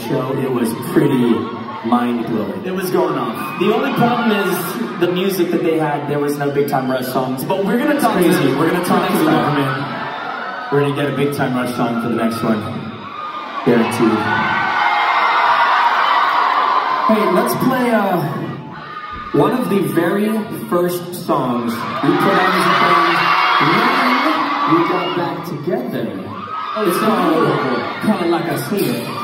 show, it was pretty mind-blowing. It was going off. The only problem is the music that they had, there was no Big Time Rush songs, but we're going to talk crazy. to We're going to talk to the. We're going to get a Big Time Rush song for the next one. Guaranteed. Hey, let's play uh, one of the very first songs we put out as a band when we got back together. Oh, it's called Call It Like I See It.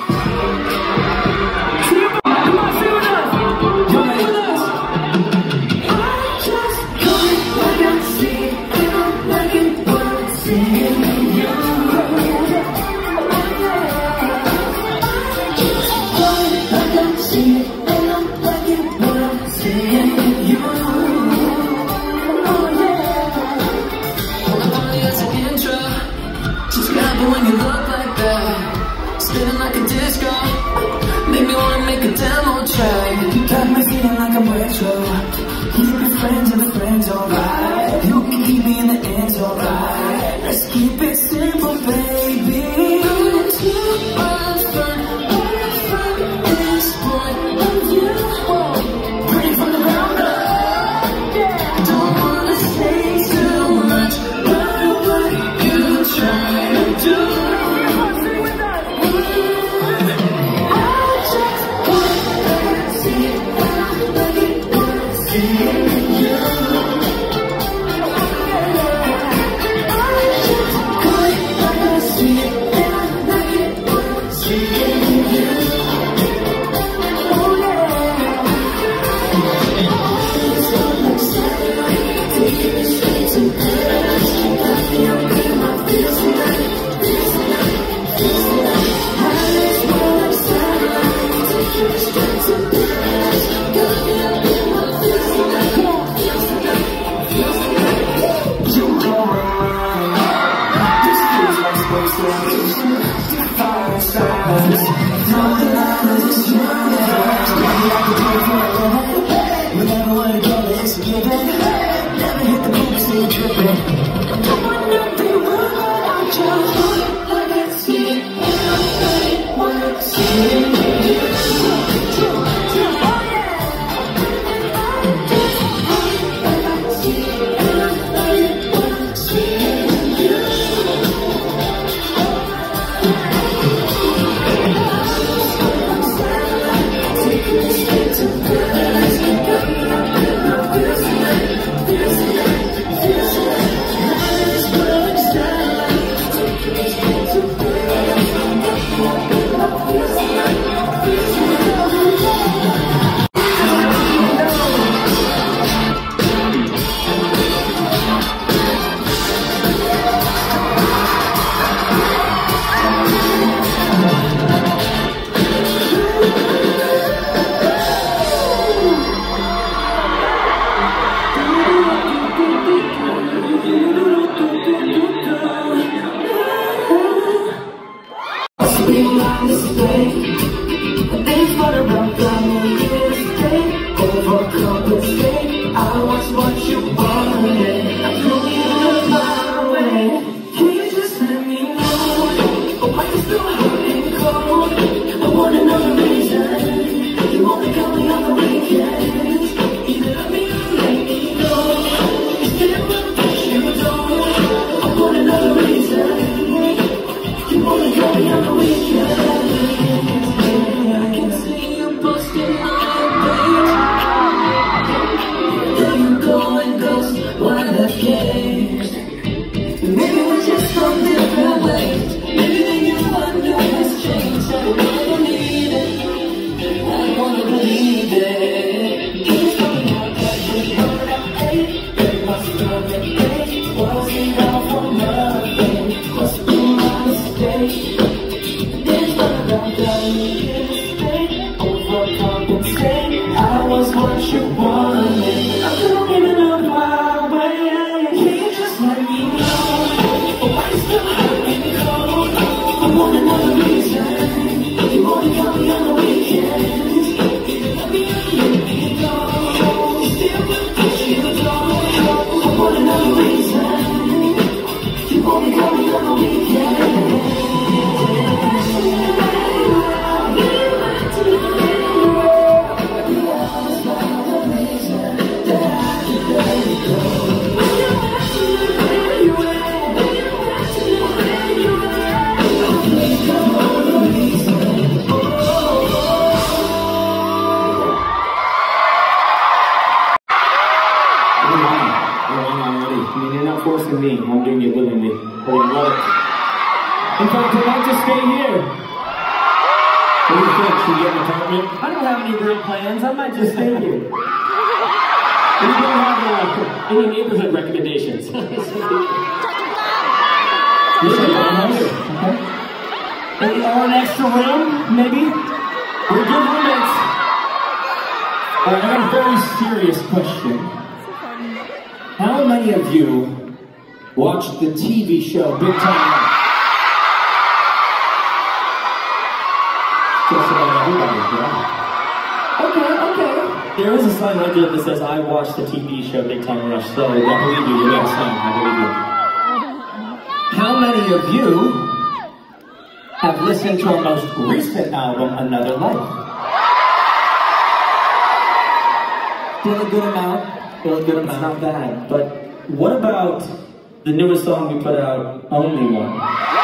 around, maybe? We're good roommates. Right, I got a very serious question. How many of you watched the TV show Big Time Life? Just about everybody, yeah. Okay, okay. There is a sign right there that says, I watched the TV show Big Time Rush, so I believe you, you got a sign, I believe you. How many of you have listened to our most recent album, Another Life. Still a good amount. Still a good amount. It's not bad. But what about the newest song we put out, Only One?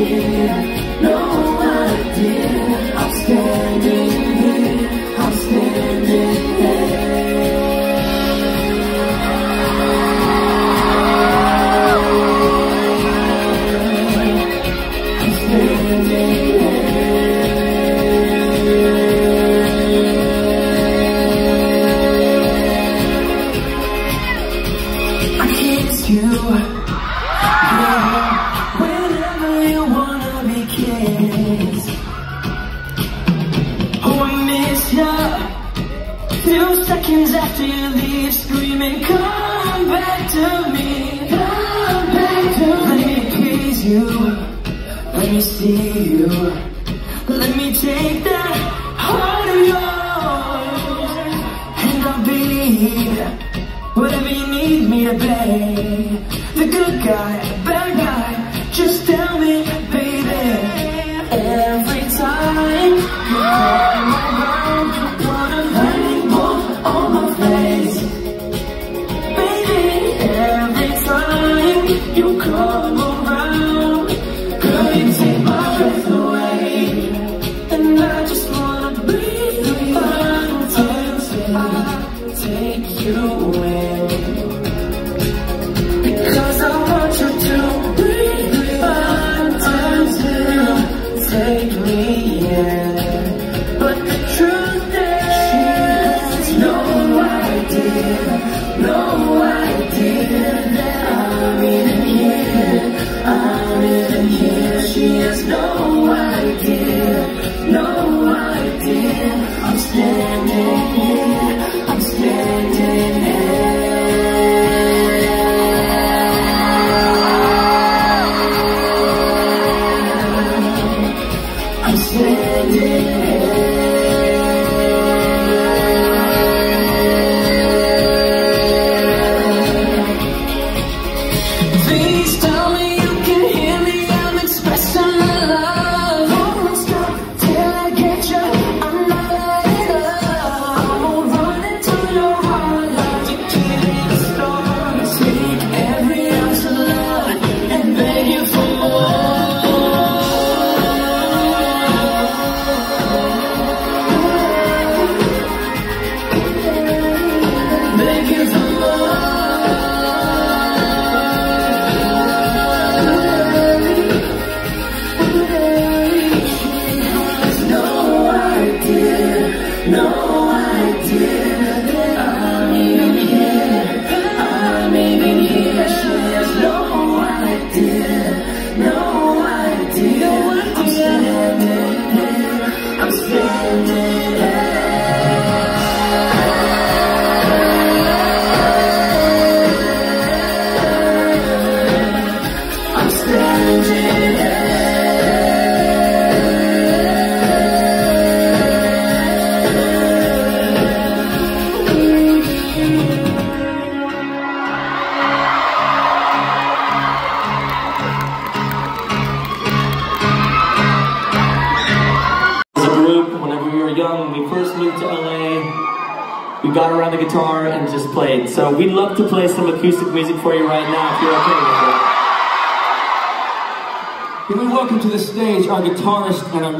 You.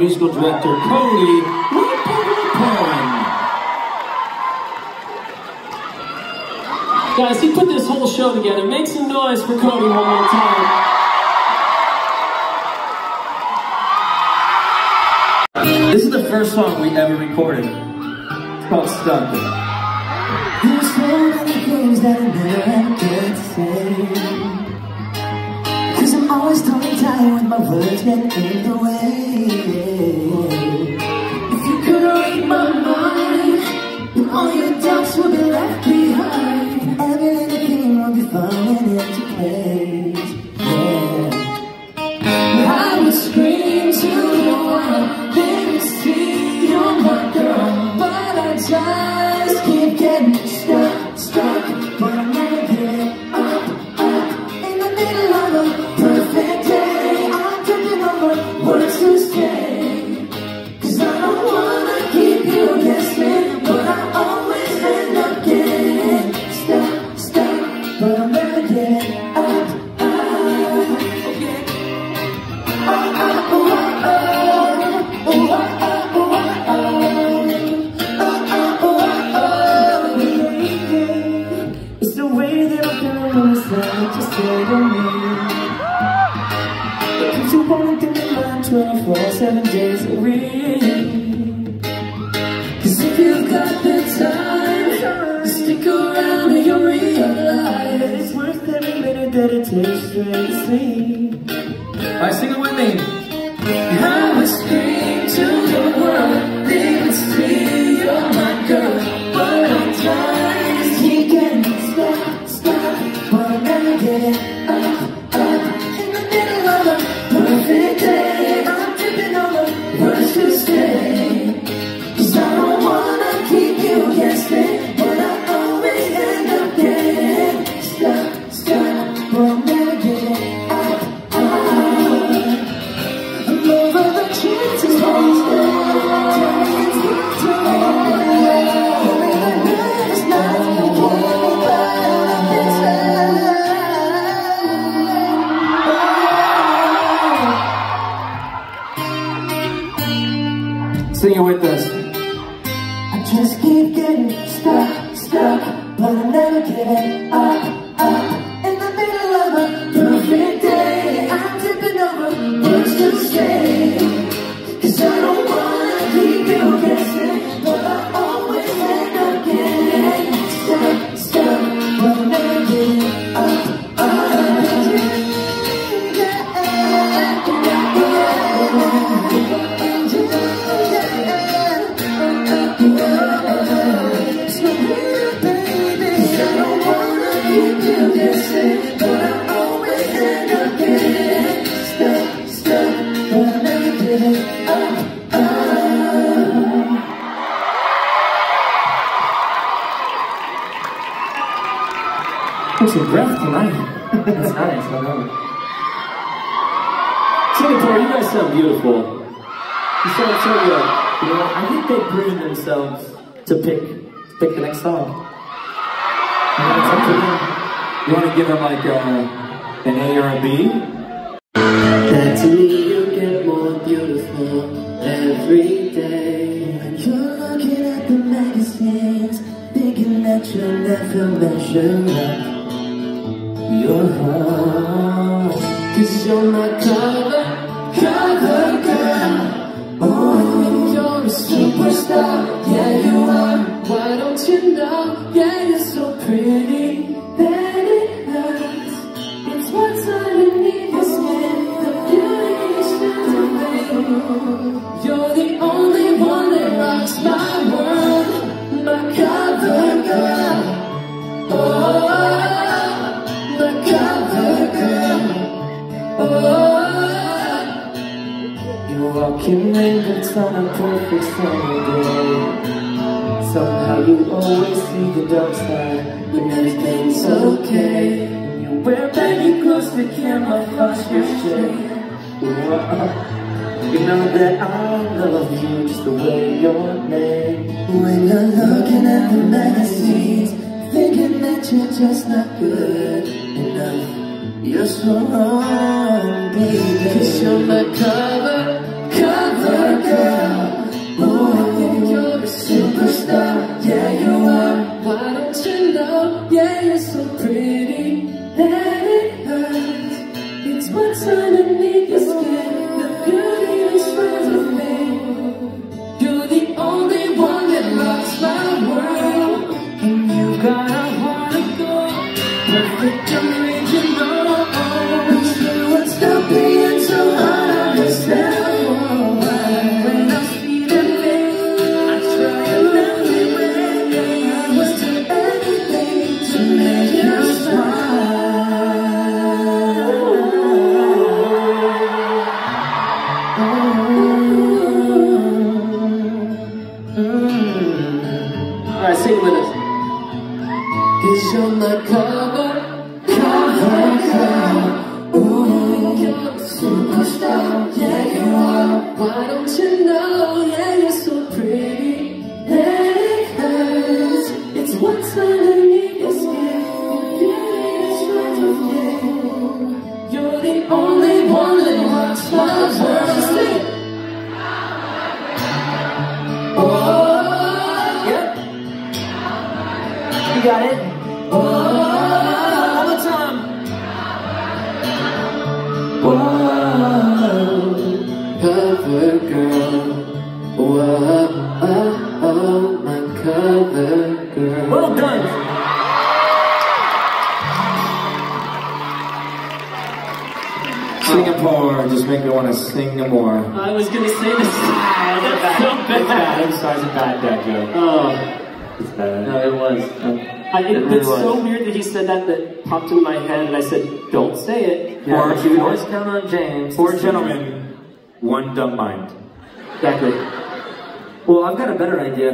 Musical director, Cody Took some breath tonight. That's nice, I know. Singapore, you guys sound beautiful. You sound so good. You know, I think they've proven themselves to pick pick the next song. You want to give them like uh, an A or a B? That to me you get more beautiful every day. When you're looking at the magazines, thinking that you'll never measure up. Your heart, cause you're my cover, cover girl. Oh, you're a superstar, yeah you are. Why don't you know? Yeah, you're so pretty rainbows on a perfect sunny day. Somehow you always see the dark side when everything's okay. And you wear baggy clothes to camouflage your. Whoa. You know that I love you just the way you're made. When you're looking at the magazines, thinking that you're just not good enough. You're so wrong, baby. Cause you're my cover girl. You're a superstar, yeah you are. Why don't you know? Yeah, you're mind. Exactly. Well, I've got a better idea.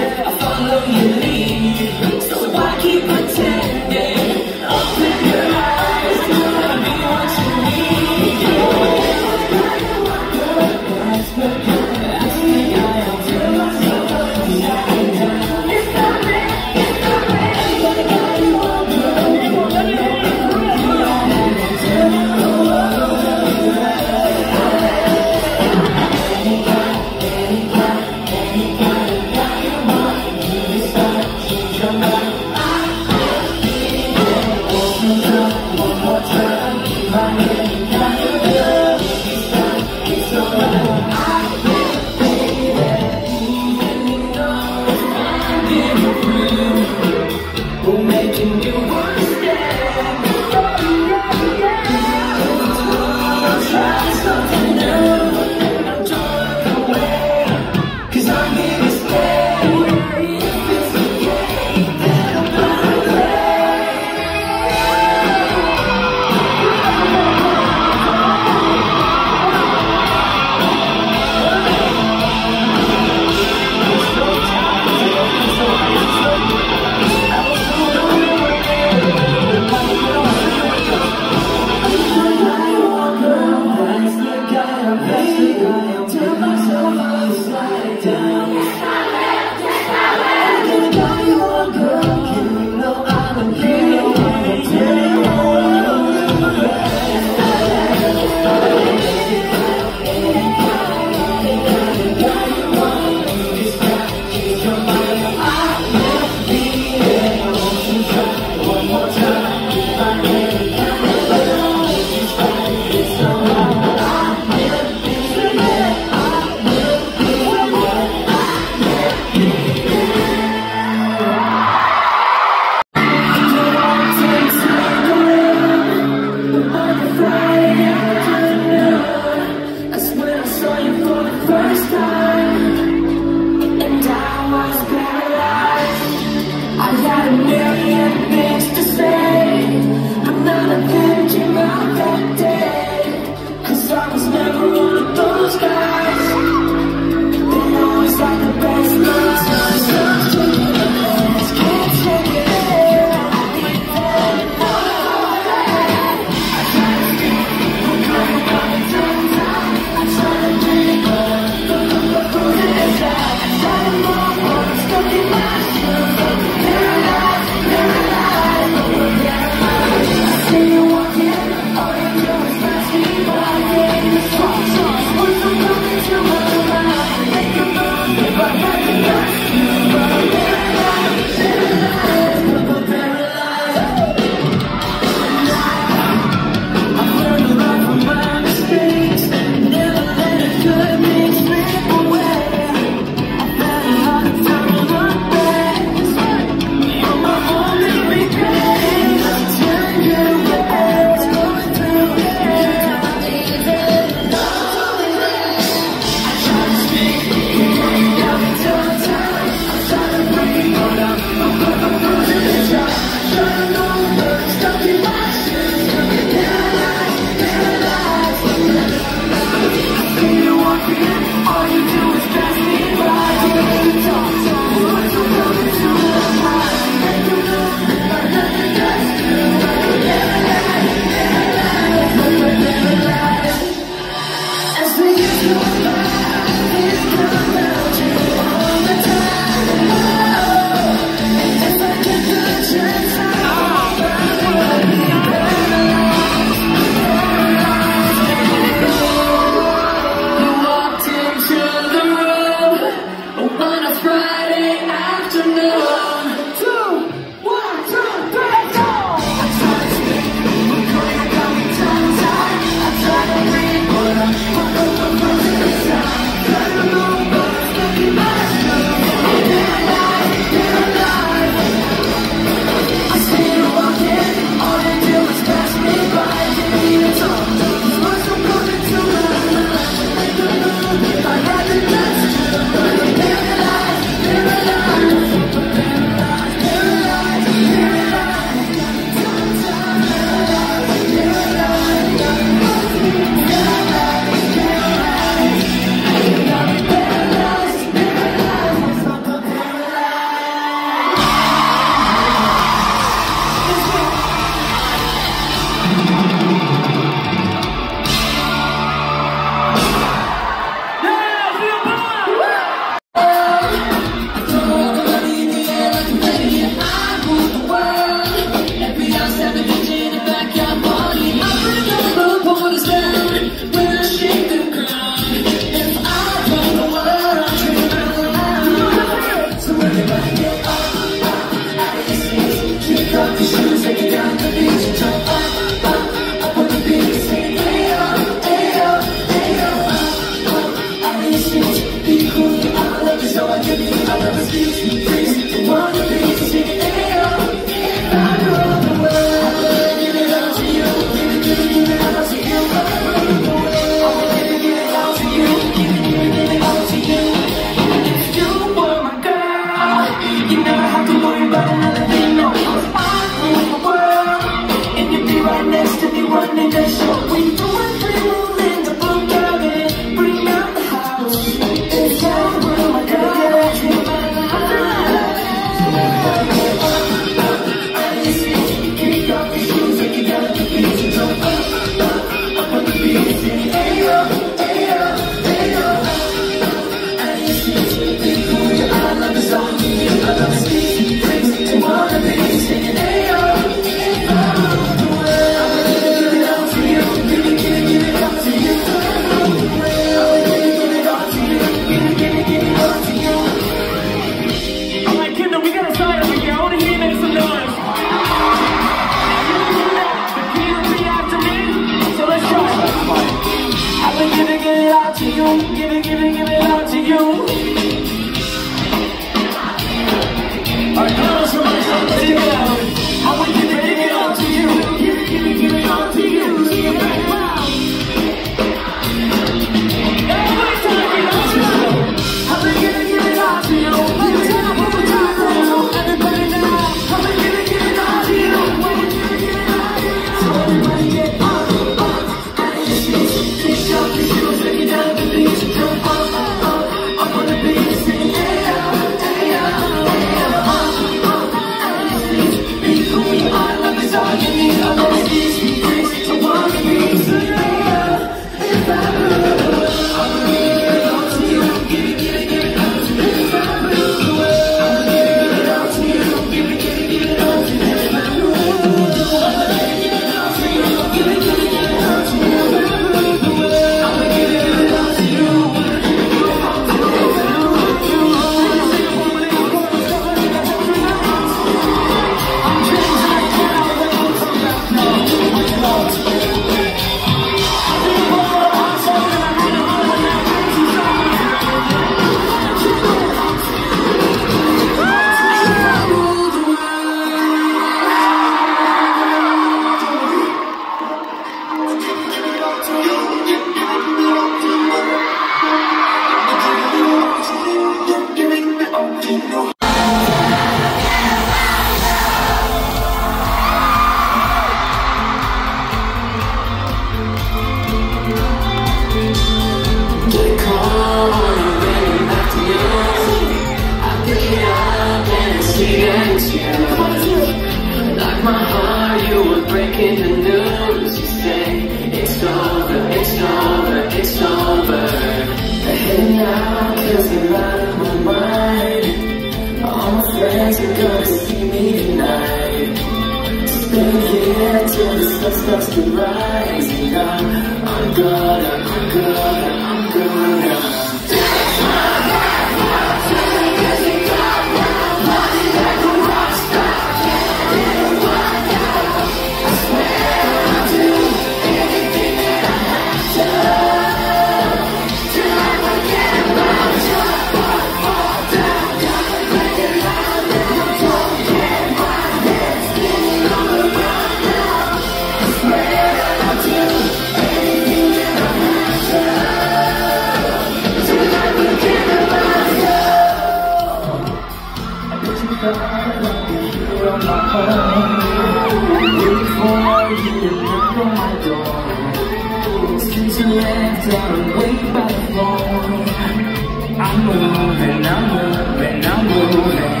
I'm moving, I'm moving, I'm moving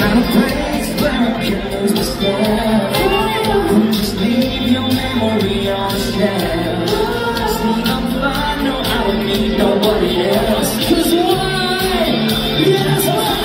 a place where I can Just leave your memory on stand I'm fine, no, I don't need nobody why? Yes, why?